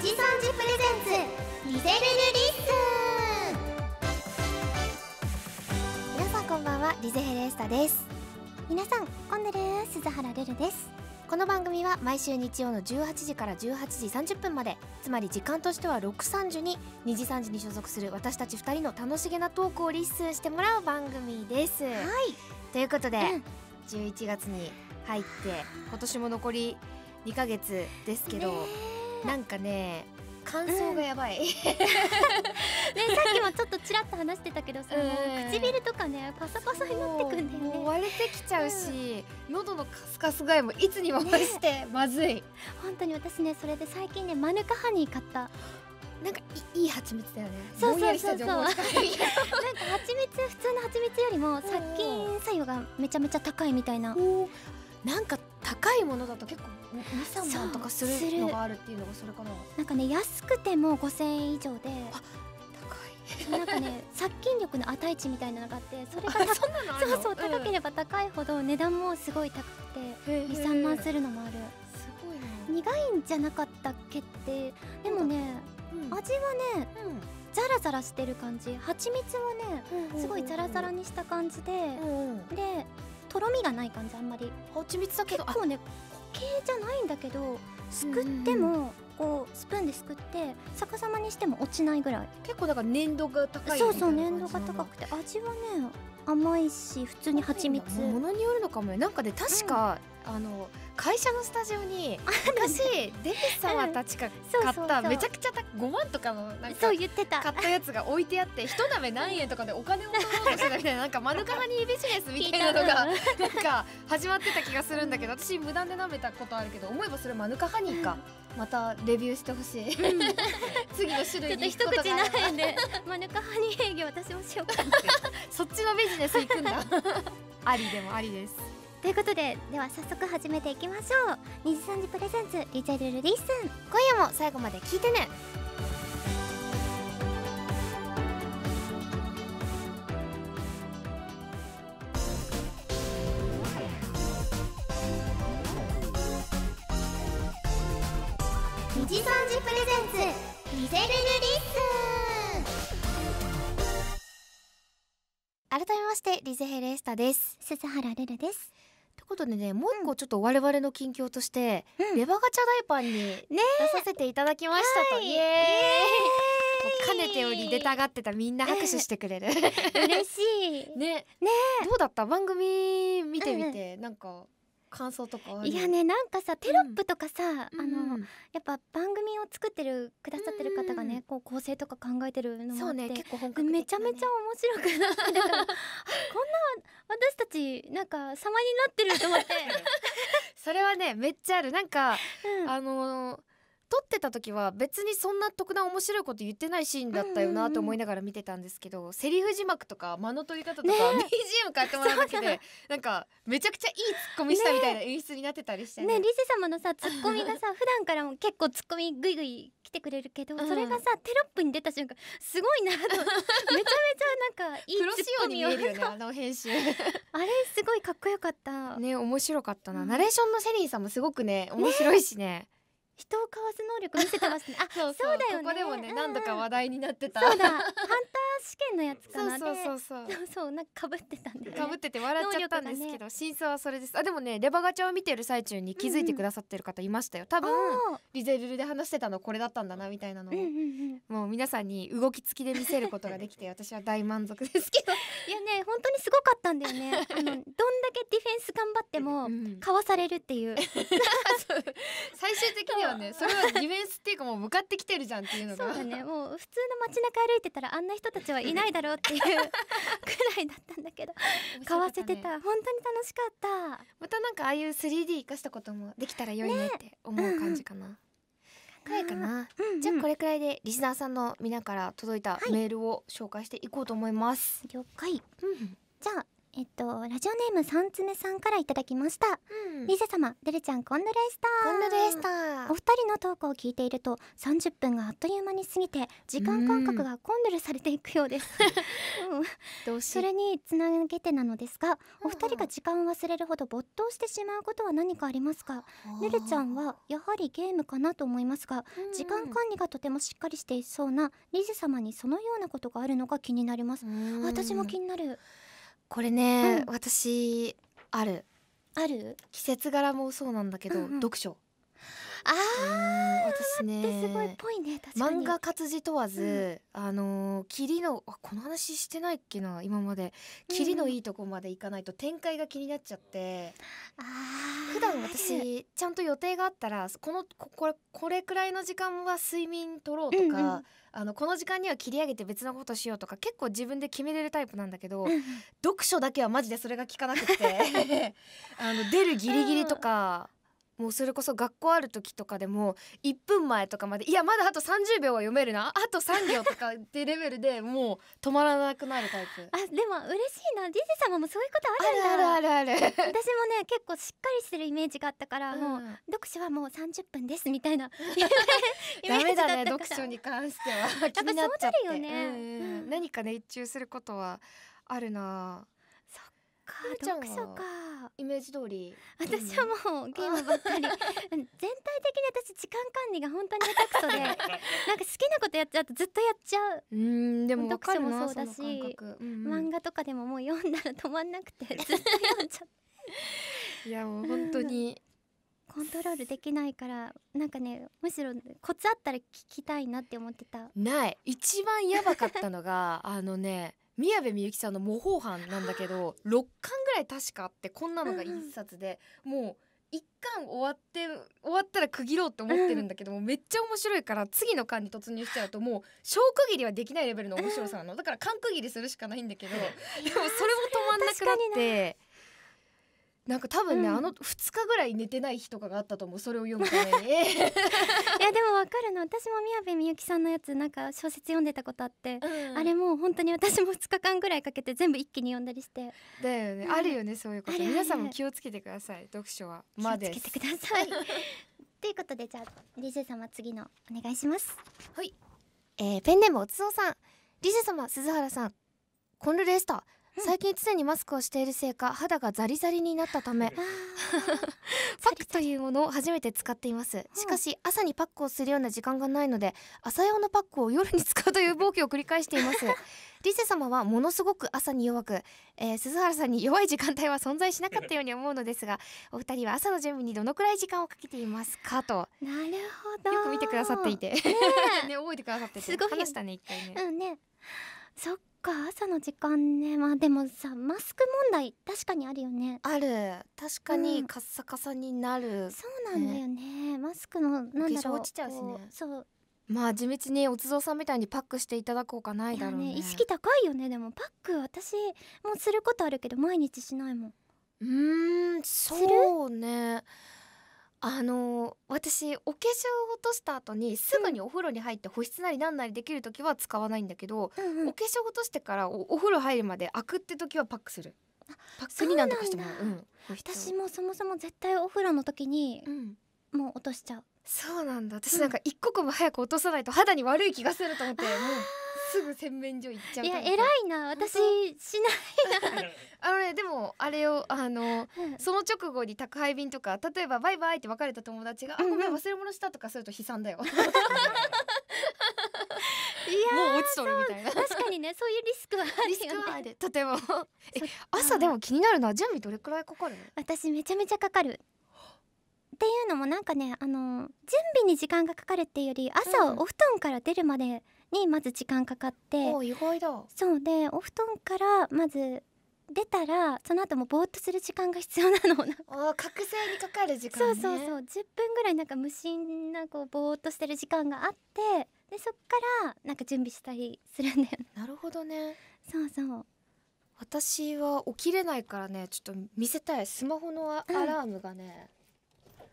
にじさんじ presents リゼるる Listen。皆さんこんばんはリゼ・ヘルエスタです。皆さんこんるる鈴原るるです。この番組は毎週日曜の18時から18時30分までつまり時間としては6時ににじさんじに所属する私たち2人の楽しげなトークを listen してもらう番組です。はい。ということで、うん。11月に入って今年も残り2ヶ月ですけど、なんかね感想がやばい、ねさっきもちょっとちらっと話してたけどさ、唇とかねパサパサになってくんだよもうね割れてきちゃうし、喉のカスカス具合もいつにも増してまずい、本当に私ねそれで最近ねマヌカハニー買った。なんかいいい蜂蜜だよね。そうそうそうそう。ぼん か蜂蜜普通の蜂蜜よりも殺菌作用がめちゃめちゃ高いみたいななんか高いものだと結構23万とかするるのがあるっていうのがそれかななんかね安くても5000円以上で高なんかね殺菌力の値値みたいなのがあってそれがそそうそう高ければ高いほど値段もすごい高くて23万するのもある。すごいな。苦いんじゃなかったっけって。でもねうん。味はねザラザラしてる感じ。蜂蜜はねうん。すごいザラザラにした感じでうんうん。でとろみがない感じあんまり。蜂蜜だけどあ結構ね固形じゃないんだけどすくってもこうスプーンですくって逆さまにしても落ちないぐらい。結構だから粘度が高いそうそう粘度が高くて。味はね甘いし普通に蜂蜜。ものによるのかもねなんかね確か、あの会社のスタジオに昔デビス様たちが買った。めちゃくちゃ高い5万とかのなんかそう言ってた。買ったやつが置いてあって一鍋何円とかでお金を取ろうとしてたみたいな なんかマヌカハニービジネスみたいなのがなんか始まってた気がするんだけど私無断で舐めたことあるけど思えばそれマヌカハニーかまたレビューしてほしい。次の種ちょっと類に行一口ないんでマヌカハニー営業私もしようかな。そっちのビジネス行くんだ。ありでもありです。ということででは早速始めていきましょう。二次三次プレゼンツリゼルルリッスン今夜も最後まで聞いてねしてリゼヘレスタです。鈴原ルルです。ということでねもう一個ちょっと我々の近況として、うん。レバガチャ大パンに出させていただきましたと、はい。イエーイ。かねてより出たがってたみんな拍手してくれる。嬉しい。ね。どうだった？番組見てみて、なんか感想とかいやねなんかさテロップとかさ、うん。あのやっぱ番組を作ってるくださってる方がね、うん。こう構成とか考えてるのもあって、ね結構本格ね。めちゃめちゃ面白くなってだから あこんな私たちなんか様になってると思って、それはねめっちゃある。なんかうん。あのー撮ってた時は別にそんな特段面白いこと言ってないシーンだったよなと思いながら見てたんですけど、セリフ字幕とか間の取り方とか、ね。BGM 変えてもらうだけでなんかめちゃくちゃいいツッコミしたみたいな演出になってたりしてね。リゼ様のさツッコミがさ 普段からも結構ツッコミグイグイ来てくれるけど、うん。それがさテロップに出た瞬間すごいなと。めちゃめちゃなんかいいツッコミをに見えるよねあの編集。あれすごいかっこよかった、ね面白かったな、うん。ナレーションのセリーさんもすごくね面白いしね人をかわす能力見せてますね。あそうそうだよね。ここでもね、うん何度か話題になってた。そうだ。ハンター試験のやつかな。そうそうでそうそう。そうそうなんか被ってたんだよねかぶってて笑っちゃったんですけど、真相はそれです。あでもねレバガチャを見てる最中に気づいてくださってる方いましたよ。多分あリゼルルで話してたのこれだったんだなみたいなのを、皆さんに動き付きで見せることができて 私は大満足ですけど、いやね本当にすごかったんだよね。あのどんだけディフェンス頑張ってもうん。かわされるっていう。最終的にはねそれはディフェンスっていうかもう向かってきてるじゃんっていうのが。そうだね。もう普通の街中歩いてたらあんな人たちはいないだろうっていうくらいだったんだけど。かわせてた、ね本当に楽しかった。またなんかああいう 3D 生かしたこともできたら良いねって思う感じかな、くらいかな、じゃあこれれくらいでリスナーさんの皆から届いたはい。メールを紹介していこうと思います、了解。うん。じゃあえっとラジオネーム三つ目さんからいただきました。リゼ様デルちゃんコンドレスター。こんなでしただお二人のトークを聞いていると30分があっという間に過ぎて時間感覚がコントロールされていくようです、うん。それにつなげてなのですがお二うん。うん人が時間を忘れるほど没頭してしまうことは何かありますか？ルルちゃんはやはりゲームかなと思いますが時間管理がとてもしっかりしていそうなリゼ様にそのようなことがあるのか気になります。うん。私も気になるこれね、うん。私ある。ある？季節柄もそうなんだけど、うんうん。読書あうん私ねすごいっぽいね確かに。漫画活字問わず、あのー霧のあこの話してないっけな今まで。霧のいいとこまで行かないと展開が気になっちゃって、あー普段私ちゃんと予定があったらこのここれこれくらいの時間は睡眠取ろうとか、うんうん。あのこの時間には切り上げて別のことしようとか結構自分で決めれるタイプなんだけど、うんうん。読書だけはマジでそれが効かなくて。あの出るギリギリとか、もうそれこそ学校ある時とかでも1分前とかまでいやまだあと30秒は読めるな。あと3秒とかってレベルでもう止まらなくなるタイプ。あでも嬉しいな。ディゼ様もそういうことあるんだ。あるあるある。私もね結構しっかりしてるイメージがあったから、もううん読書はもう30分ですみたいな。ダメだね読書に関しては。気になっちゃって。そうなるよねうん。うんうん。何か熱中することはあるな読書か。イメージ通り。私はもうゲームばっかり。うん。全体的に私時間管理が本当に下手くそで なんか好きなことやっちゃうとずっとやっちゃう、うんでも読書もそうだしうんうん。漫画とかでももう読んだら止まんなくて ずっと読んじゃう。いやもう本当に。コントロールできないからなんかねむしろコツあったら聞きたいなって思ってた。ない。一番やばかったのがあのね宮部みゆきさんの模倣犯なんだけど 6巻ぐらい確かあってこんなのが一冊で、もう一巻終わって終わったら区切ろうって思ってるんだけども、めっちゃ面白いから次の巻に突入しちゃうともう小区切りはできないレベルの面白さなの。だから巻区切りするしかないんだけど でもそれも止まんなくなって。なんか多分ね、うん。あの2日ぐらい寝てない日とかがあったと思うそれを読むために。いやでもわかるの私も宮部みゆきさんのやつなんか小説読んでたことあって、あれもう本当に私も2日間ぐらいかけて全部一気に読んだりして。だよね、うん。あるよねそういうこと。皆さんも気をつけてください読書は。まあ気をつけてください。ということでじゃあリゼ様次のお願いします。えーペンネームおつぞうさん。リゼ様鈴原さん。コンルレースター。うん最近常にマスクをしているせいか肌がザリザリになったためあパックというものを初めて使っています。しかし朝にパックをするような時間がないので朝用のパックを夜に使うという暴挙を繰り返しています。リゼ様はものすごく朝に弱く、えー鈴原さんに弱い時間帯は存在しなかったように思うのですがお二人は朝の準備にどのくらい時間をかけていますかとーなるほど。よく見てくださっていて。ね 覚えてくださってて。すごい。話したね一回ね。うんね。そっか朝の時間ねまあでもさマスク問題確かにあるよね。ある。確かうん。にカッサカサになる、そうなんだよね。マスクのなんだろう落ちちゃうしね。こそう。まあ地道におつぞうさんみたいにパックしていただこうかないだろうね。ね意識高いよね。でもパック私もすることあるけど毎日しないもん。うーんそうねあの私お化粧を落とした後にすぐにお風呂に入って保湿なりなんなりできる時は使わないんだけど、うんお化粧落としてからおお風呂入るまで開くって時はパックする。パックになんとかしてもらう。そうなん私もそもそも絶対お風呂の時にうん。もう落としちゃうそうなんだ。私うん。なんか一刻も早く落とさないと肌に悪い気がすると思ってもうすぐ洗面所行っちゃういや偉いな。私しない あのねでもあれをあのうん。その直後に宅配便とか例えばバイバイって別れた友達が「あうんうん。ごめん忘れ物した」とかすると悲惨だよ。も ういや落ちとるみたいな。確かにねそういうリスクはあるよね。リスクはある。とても朝でも気になるのは準備どれくらいかかる？私めちゃめちゃかかるっていうのもなんかねあの準備に時間がかかるっていうより朝うん。お布団から出るまでにまず時間かかって、お意外だ。そうでお布団からまず出たらその後もぼーっとする時間が必要なの。あ覚醒にかかる時間ね。そうそうそう。10分ぐらいなんか無心なこうぼーっとしてる時間があってでそっからなんか準備したりするんだよね。なるほどね。そうそう。私は起きれないからねちょっと見せたい。スマホのアラームがね、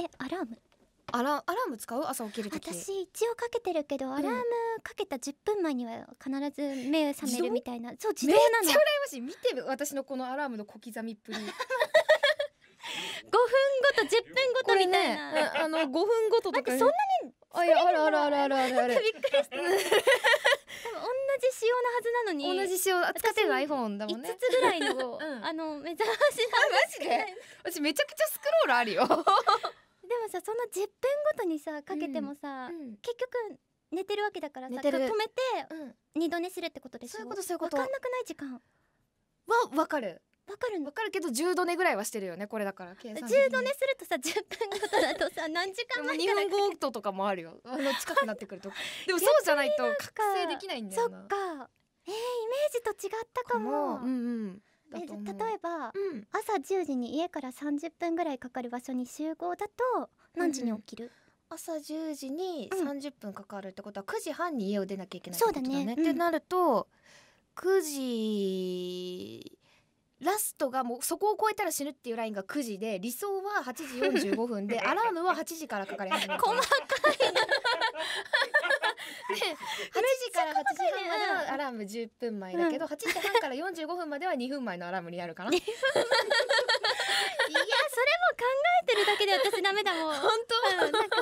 えアラーム？アラアラーム使う？朝起きるとき私一応かけてるけどアラームかけた10分前には必ず目覚めるみたいな。そう自めっちゃ羨動なの5ましい。見て私のこのアラームの小刻みっぷり分ごと10分ごとみたいな、ああの5分ごととか。待ってあるあるあるあるあるびっくりした多分同じ仕様なはずなのに。同じ仕様使ってる iPhone だもんね。5つぐらいの、うん。あの目覚ましなんマジで？私めちゃくちゃスクロールあるよ、さその10分ごとにさかけてもさ、うん。結局寝てるわけだからさ寝てる。止めてうん、二度寝するってことでしょ？そういうことそういうこと。わかんなくない時間？はわかる。わかるの？わかるけど10度寝ぐらいはしてるよねこれだから計算的に。10度寝するとさ10分ごとだとさ 何時間2前から分ごととかもあるよ。あの近くなってくると。でもそうじゃないと覚醒できないんだそっよなかえー、イメージと違ったかも。うんうん例えばうん。朝10時に家から30分ぐらいかかる場所に集合だと何時に起きる、朝10時にうん。30分かかるってことは9時半に家を出なきゃいけないってことだね。そうだね。うん。ってなると9時ラストがもうそこを超えたら死ぬっていうラインが9時で理想は8時45分で アラームは8時からかかり始める細か で8時から8時半までラーム10分前だけど、8時半から45分までは2分前のアラームになるかな。いやそれも考えてるだけで私ダメだもん。本当、うん、なんか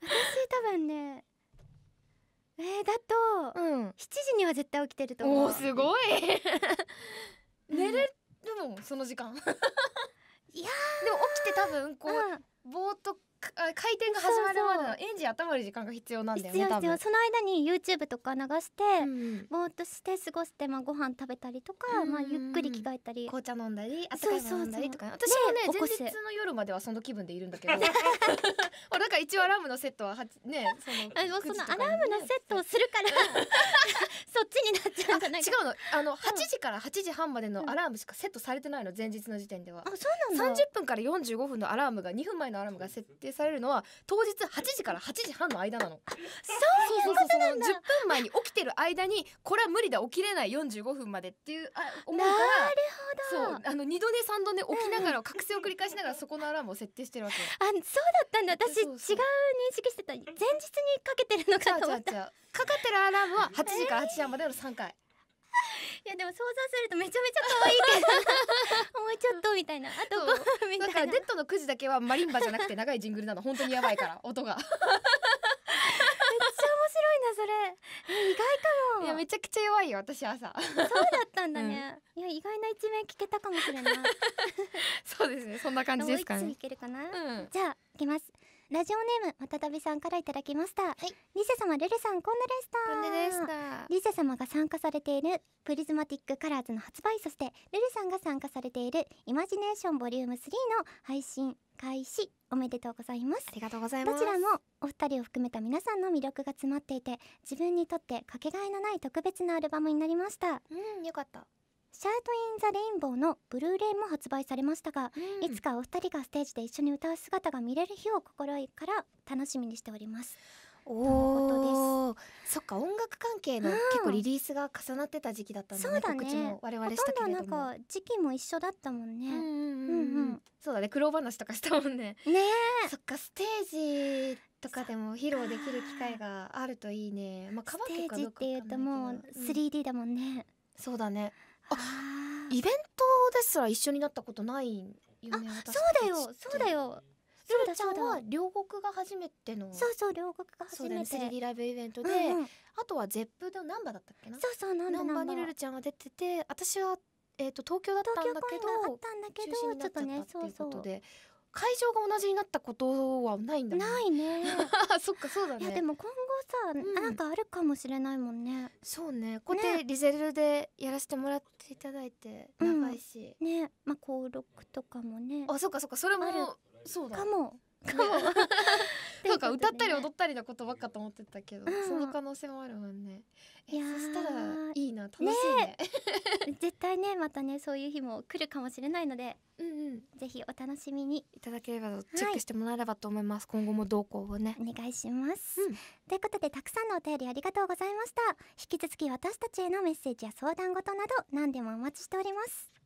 私多分ねえー、だとうん。7時には絶対起きてると思う。おーすごい。寝れるもんその時間。いやでも起きて多分こう、うん。ぼーっと 回転が始まるまでのエンジン温まる時間が必要なんだよね必要その間に YouTube とか流して、うんぼーっとして過ごして、まあ、ご飯食べたりとか、うんまあ、ゆっくり着替えたり。紅茶飲んだり温かいもの飲んだりとかそう私もね前日の夜まではその気分でいるんだけど。あだから一応アラームのセットはねその あの9時そのアラームのセットをするからそっちになっちゃうんじゃない違うの。あの8時から8時半までのアラームしかセットされてないの前日の時点では。あそうなんだ。30分から45分のアラームが2分前のアラームが設定されるのは当日8時から8時半の間なの。そういうことなんだ10分前に起きてる間にこれは無理だ起きれない45分までっていうあ思うからなるそうあの2度寝3度寝起きながら覚醒を繰り返しながらそこのアラームを設定してるわけあそうだったんだ。私そうそう違う認識してた。前日にかけてるのかと思った。かかってるアラームは8時から8時半までの3回。やでも想像するとめちゃめちゃ可愛いけど もうちょっとみたいな。あとそう5分の9時だけはマリンバじゃなくて長いジングルなの。本当にやばいから。音が。面白いなそれ。え意外かも。いやめちゃくちゃ弱いよ私朝。そうだったんだね、いや意外な一面聞けたかもしれない。そうですねそんな感じですかね。いけるかな、うん。じゃあいきますラジオネームまたたびさんからいただきました、はい、リゼ様るるさんこんなでした。こんででした。リゼ様が参加されている Prismatic Colors の発売そしてるるさんが参加されている Imagination vol. 3の配信開始おめでとうございます。ありがとうございます。どちらもお二人を含めた皆さんの魅力が詰まっていて自分にとってかけがえのない特別なアルバムになりました。うんよかった SHOUT in the RAINBOW のブルーレイも発売されましたが、いつかお二人がステージで一緒に歌う姿が見れる日を心から楽しみにしております。おおそっか音楽関係のうん。結構リリースが重なってた時期だったんだねそうだね。告知も我々ほしたとんどけれどもなんか時期も一緒だったもんね、うんうんうんうん。ううん。んそうだね苦労話とかしたもんね。ねそっかステージとかでも披露できる機会があるといいね。まあカバステー曲かど。うかージっていうともうわかん。ないけどうん 3D だもんね、そうだねイベントですら一緒になったことないよねあ私そうだよそうだよ。ルルちゃんは両国が初めてのそうそう両国がそうだよね初めて 3D ライブイベントで、うんうん。あとはゼップのナンバだったっけな？そうそうナンバなんだ。にルルちゃんが出てて私は、えー、と東京だったんだけど中止になっちゃったっとねっていううそそうことで会場が同じになったことはないんだもんないね。そっかそうだね。いやでも今後さ、ん。なんかあるかもしれないもんね。そうね。こうやってリゼルでやらせてもらっていただいてうん。長いし、ね。まあ登録とかもね。あそっかそっか。それもあるそうだ。かも。かねもったりのことばっかと思ってたけど、うんその可能性もあるもんねいやそしたらいいな楽しいね絶対ねまたねそういう日も来るかもしれないのでうんうんぜひお楽しみにいただければチェックしてもらえればと思います、今後も動向をねお願いします、うんということでたくさんのお便りありがとうございました引き続き私たちへのメッセージや相談事など何でもお待ちしております